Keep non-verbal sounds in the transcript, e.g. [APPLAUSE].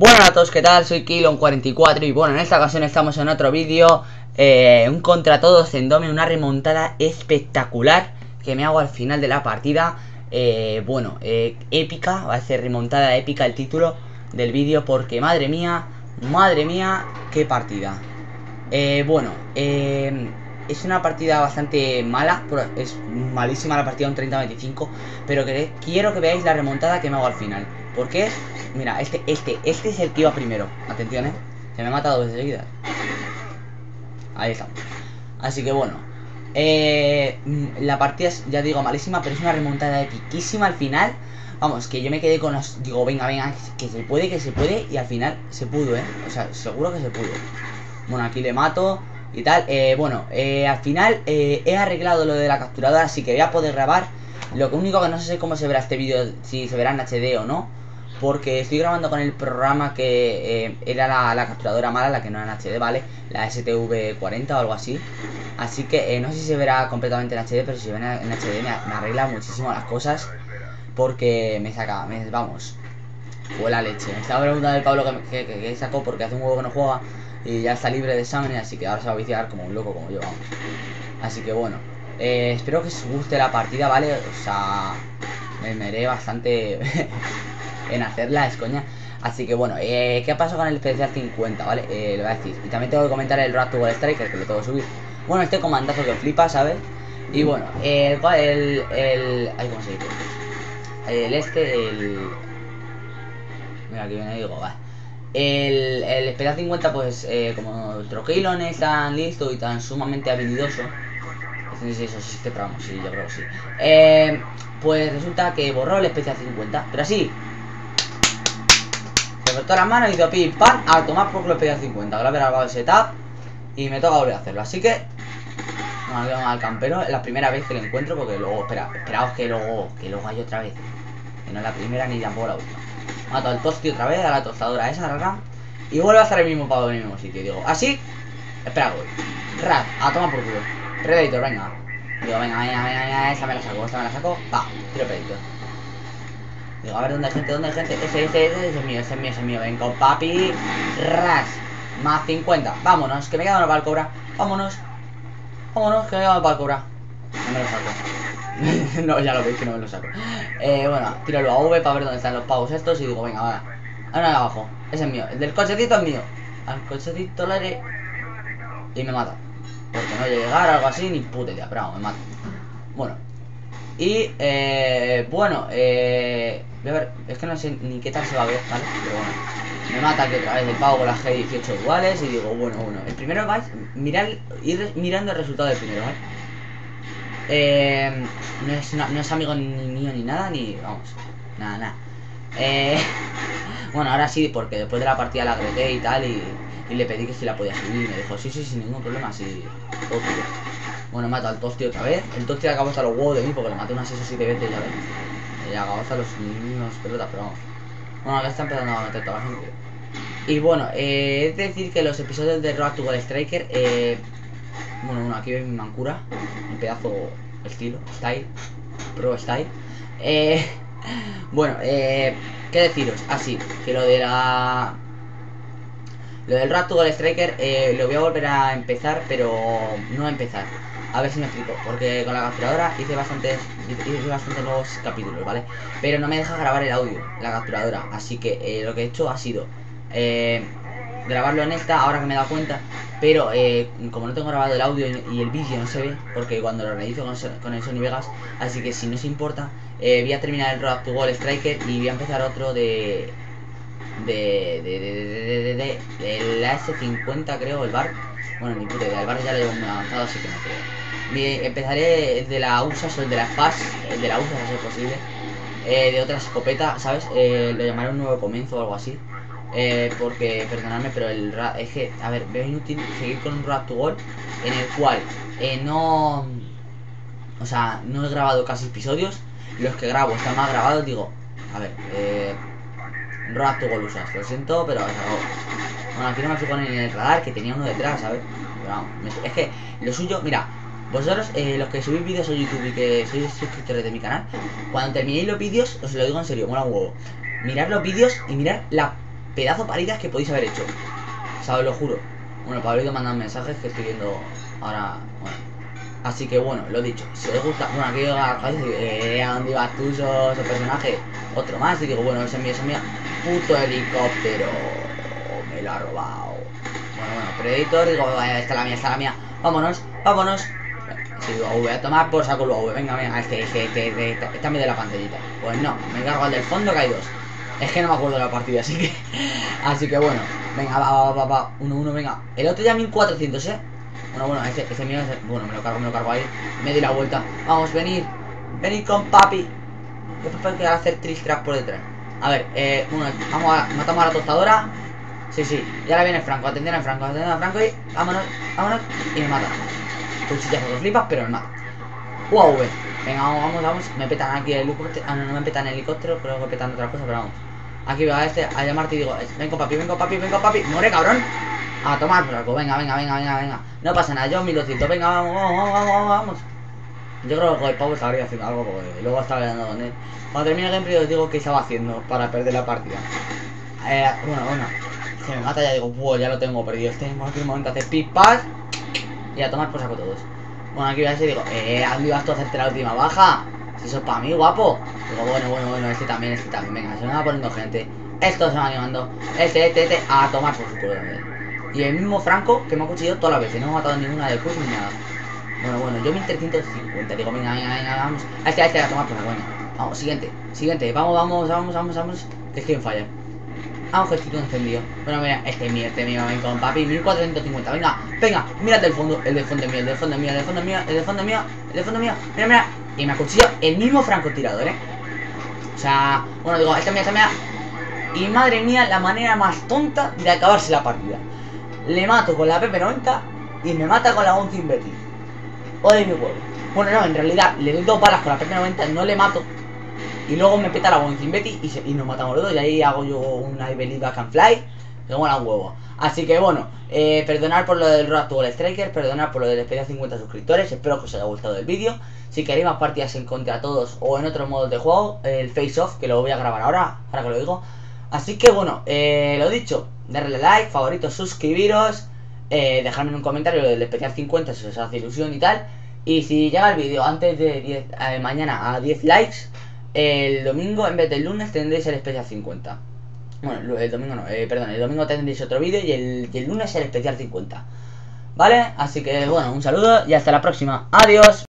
Bueno a todos, ¿qué tal? Soy Kilon44 y bueno, en esta ocasión estamos en otro vídeo eh, Un contra todos en Dome, una remontada espectacular que me hago al final de la partida eh, Bueno, eh, épica, va a ser remontada épica el título del vídeo porque madre mía, madre mía, qué partida eh, Bueno, eh, es una partida bastante mala, es malísima la partida un 30-25 Pero quiero que veáis la remontada que me hago al final ¿Por qué? Mira, este, este, este es el que iba primero. Atención, eh Se me ha matado dos veces seguidas. Ahí estamos Así que bueno eh, La partida es, ya digo, malísima Pero es una remontada epiquísima al final. Vamos, que yo me quedé con los... Digo, venga, venga, que se puede, que se puede Y al final se pudo, eh. O sea, seguro que se pudo. Bueno, aquí le mato y tal, eh, bueno, eh, al final eh, he arreglado lo de la capturadora, así que voy a poder grabar Lo único que no sé cómo se verá este vídeo, si se verá en HD o no porque estoy grabando con el programa que eh, era la, la, capturadora mala, la que no era en HD, ¿vale? La STV40 o algo así. Así que eh, no sé si se verá completamente en HD, pero si se ve en HD me, me arregla muchísimo las cosas. Porque me saca, vamos, fue la leche. Me estaba preguntando el Pablo que, que, que, sacó porque hace un juego que no juega y ya está libre de exámenes, así que ahora se va a viciar como un loco como yo, vamos. Así que bueno, eh, espero que os guste la partida, ¿vale? O sea, me meré bastante [LAUGHS] en hacerla, es coña. Así que bueno, eh, ¿qué pasó con el especial 50, vale? Eh, le voy a decir. Y también tengo que comentar el Rat Wall Striker, que lo tengo que subir. Bueno, este comandazo que flipa, ¿sabes? Y bueno, el, el, el, ay, ¿cómo se dice? El este, el... Mira, aquí viene, digo, va. El, el especial 50, pues, eh, como Troquilon es tan listo y tan sumamente habilidoso. Eso existe, pero vamos, sí, yo creo que sí. Eh, pues resulta que borró el especial 50, pero así, se cortó las manos y hizo pim pam a tomar por el 50. Ahora haber grabado el setup y me toca volver a hacerlo. Así que vamos al campero. Es la primera vez que lo encuentro porque luego, espera, esperaos que luego, que luego hay otra vez. Que no es la primera ni tampoco la última. Mato al tosti otra vez, a la tostadora esa, rara. Y vuelve a hacer el mismo pavo en el mismo sitio. Digo, así, espera, voy. Rat, a tomar por culo. Predator, venga. Digo, venga, venga, venga, venga, esa me la saco, esta me la saco. Va, tiro Predator. Digo, a ver dónde hay gente, dónde hay gente. Ese, ese, ese, ese es mío, ese es mío, ese es mío. Ven con papi. Ras. Más 50. Vámonos, que me quedo para el cobra. Vámonos. Vámonos, que me quedo para el cobra. No me lo saco. [LAUGHS] no, ya lo veis que no me lo saco. Eh, bueno, tiro a V para ver dónde están los pavos estos. Y digo, venga, va. Ahora de abajo. Ese es mío. El del cochecito es mío. Al cochecito le haré. Y me mata. Porque no llegar algo así, ni puta idea. Pero me mata. Bueno. Y, eh, bueno, eh Voy a ver, es que no sé ni qué tal se va a ver, ¿vale? Pero bueno, me mata aquí otra vez el pavo con las G18 iguales y digo, bueno, bueno. El primero vais, mirar, ir mirando el resultado del primero, ¿vale? Eh, no, es, no, es amigo ni mío ni nada, ni, vamos, nada, nada. Eh, [LAUGHS] bueno, ahora sí, porque después de la partida la agregué y tal y, y le pedí que si la podía subir y me dijo, sí, sí, sin ningún problema, sí, tuyo. Bueno, mato al Tosti otra vez. El Tosti acabó hasta los huevos de mí porque lo maté unas 6 o 7 veces, ya ves y acabamos a los mismos pelotas, pero vamos. Bueno, ahora está empezando a meter toda la gente. Y bueno, eh, es decir que los episodios de Road to Gold Striker, eh, bueno, aquí ven mi mancura, un pedazo estilo, style, pro style. Eh, bueno, eh, ¿qué deciros? Así, ah, que lo de la... Lo del Road to Gold Striker eh, lo voy a volver a empezar, pero no a empezar. A ver si me explico, porque con la capturadora hice bastantes, hice bastantes nuevos capítulos, ¿vale? Pero no me deja grabar el audio, la capturadora, así que eh, lo que he hecho ha sido eh, grabarlo en esta, ahora que me he dado cuenta, pero eh, como no tengo grabado el audio y el vídeo no se ve, porque cuando lo realizo con, con, el Sony Vegas, así que si no os importa, eh, voy a terminar el Road to Wall Striker y voy a empezar otro de... De, de, de, de, de, de, de la S50 creo, el bar Bueno, ni puta idea, el bar ya lo llevo muy avanzado, así que no creo empezaré de la USAS o el de la FAS, el de la USAS a ser posible, eh, de otra escopeta, ¿sabes? Eh, lo llamaré un nuevo comienzo o algo así. Eh, porque, perdonadme, pero el es que, a ver, veo inútil seguir con un rap to goal en el cual eh, no. O sea, no he grabado casi episodios. Los que grabo están más grabados, digo, a ver, eh. Rap to goal usas, lo siento, pero Bueno, aquí no me ni en el radar que tenía uno detrás, ¿sabes? Pero es que lo suyo, mira, vosotros, eh, los que subís vídeos a YouTube y que sois suscriptores de mi canal, cuando terminéis los vídeos, os lo digo en serio, mola un huevo. Mirar los vídeos y mirar la pedazo paridas que podéis haber hecho. O sea, os lo juro. Bueno, Pablito manda mensajes que estoy viendo ahora. Bueno. Así que bueno, lo dicho, si os gusta, bueno, aquí eh, ¿a dónde ibas tú, sos personaje? Otro más, y digo, bueno, ese es mío, ese es mío. Puto helicóptero. Me lo ha robado. Bueno, bueno, Predator, digo, esta es la mía, esta es la mía. Vámonos, vámonos. Si digo, voy a tomar por saco el venga, venga, este, este, este, este, este, este, de la pantallita. Pues no, me cargo al del fondo que hay dos. Es que no me acuerdo de la partida, así que. así que bueno. Venga, va, va, va, va. Uno, uno, venga. El otro ya 1400, eh. Bueno, bueno, ese, ese mío. Bueno, me lo cargo, me lo cargo ahí. Me doy la vuelta. Vamos, venir. Venir con papi. Después que hacer trick track por detrás. A ver, eh, bueno, vamos a. Matamos a la tostadora. Sí, sí. Y ahora viene Franco. Atención a Franco, atención a Franco y. Vámonos, vámonos. Y me mata. Cuchillazo de flipas, pero me mata. Wow, Venga, vamos, vamos, vamos. Me petan aquí el helicóptero. Ah, no, no me petan el helicóptero, creo que petan otras cosas, pero vamos. Aquí veo a este, a llamarte y digo, vengo papi, vengo papi, vengo papi, muere cabrón. A tomar por algo, venga, venga, venga, venga, venga. No pasa nada, yo 1200, venga, vamos, vamos, vamos, vamos, vamos. Yo creo que el pavo estaría haciendo algo porque luego estaba dando donde. Cuando termine el gameplay os digo qué estaba haciendo para perder la partida. Eh, bueno, bueno. Si me mata ya digo, wow, ya lo tengo perdido. Este aquí un momento hace pipas y a tomar por saco todos. Bueno, aquí voy a decir, digo, eh, ¿a dónde vas tú a hacerte la última baja? Si eso es para mí, guapo. Digo, bueno, bueno, bueno, este también, este también. Venga, se me va poniendo gente. Esto se va animando. Este, este, este. A tomar por su culo. Y el mismo Franco que me ha cuchillado todas las veces. No me ha matado ninguna de push ni nada. Bueno, bueno, yo 1350. Digo, venga, venga, venga, vamos. A este, a este, a tomar por la buena. Vamos, siguiente, siguiente. Vamos, vamos, vamos, vamos, vamos. Que es que falla. Ah, un gestito encendido. Bueno, mira, este es mío, este es mío, ven con papi, 1450. Venga, venga, mírate el fondo. El de fondo mío, el de fondo mío, el de fondo mío, el de fondo mío, el de fondo mío. Mira, mira. Y me acuchillado el mismo francotirador, ¿eh? O sea, bueno, digo, esta mía, esta mía. Y madre mía, la manera más tonta de acabarse la partida. Le mato con la PP90 y me mata con la 11 Betty. O de mi huevo. Bueno, no, en realidad le doy dos balas con la PP90, no le mato. Y luego me peta la 11 Betty y, y, nos matamos los dos. Y ahí hago yo una I Believe I Can Fly. Que mola un huevo. Así que bueno, eh, perdonar por lo del Road to Striker, perdonar por lo del a 50 suscriptores. Espero que os haya gustado el vídeo. Si queréis más partidas en contra todos o en otros modos de juego, el Face Off, que lo voy a grabar ahora, para que lo digo. Así que bueno, eh, lo dicho, darle like, favoritos, suscribiros, eh, dejadme en un comentario lo del especial 50 si os hace ilusión y tal. Y si llega el vídeo antes de 10, eh, mañana a 10 likes, el domingo en vez del lunes tendréis el especial 50. Bueno, el domingo no, eh, perdón, el domingo tendréis otro vídeo y el, y el lunes el especial 50. ¿Vale? Así que bueno, un saludo y hasta la próxima. Adiós.